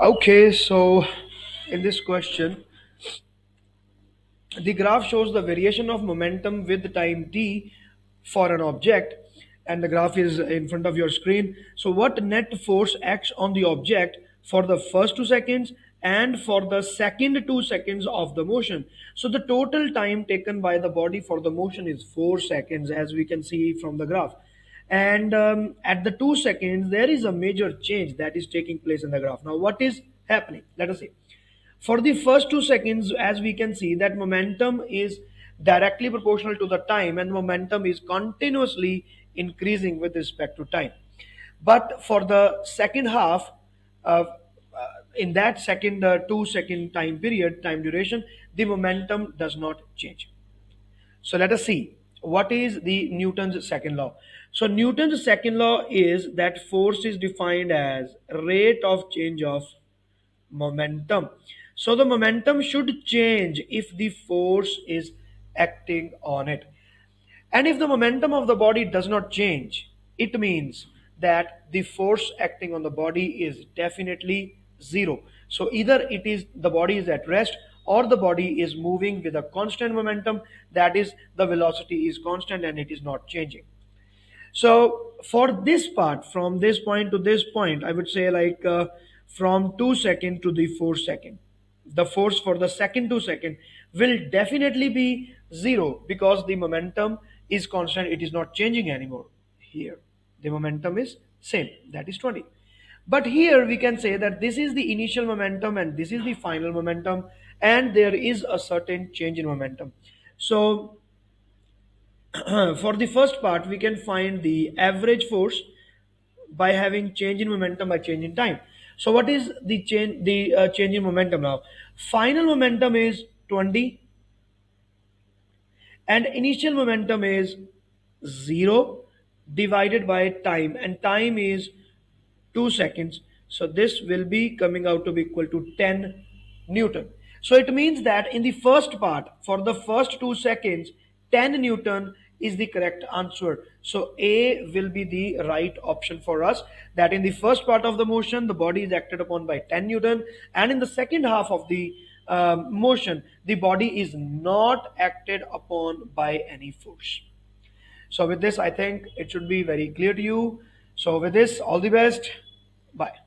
Okay, so in this question, the graph shows the variation of momentum with time t for an object and the graph is in front of your screen. So what net force acts on the object for the first two seconds and for the second two seconds of the motion. So the total time taken by the body for the motion is four seconds as we can see from the graph and um, at the two seconds there is a major change that is taking place in the graph. Now what is happening? Let us see. For the first two seconds as we can see that momentum is directly proportional to the time and momentum is continuously increasing with respect to time. But for the second half uh, in that second uh, two second time period time duration the momentum does not change. So let us see what is the Newton's second law? So Newton's second law is that force is defined as rate of change of momentum. So the momentum should change if the force is acting on it. And if the momentum of the body does not change, it means that the force acting on the body is definitely zero. So either it is the body is at rest or the body is moving with a constant momentum that is the velocity is constant and it is not changing. So for this part from this point to this point i would say like uh, from 2 second to the 4 second. The force for the second 2 second will definitely be zero because the momentum is constant. It is not changing anymore here. The momentum is same. That is 20 but here we can say that this is the initial momentum and this is the final momentum and there is a certain change in momentum. So for the first part, we can find the average force by having change in momentum by change in time. So what is the change, the uh, change in momentum now? Final momentum is 20 and initial momentum is 0 divided by time and time is 2 seconds. So this will be coming out to be equal to 10 Newton. So it means that in the first part, for the first 2 seconds, 10 Newton is the correct answer. So A will be the right option for us that in the first part of the motion, the body is acted upon by 10 Newton and in the second half of the um, motion, the body is not acted upon by any force. So with this, I think it should be very clear to you. So with this, all the best. Bye.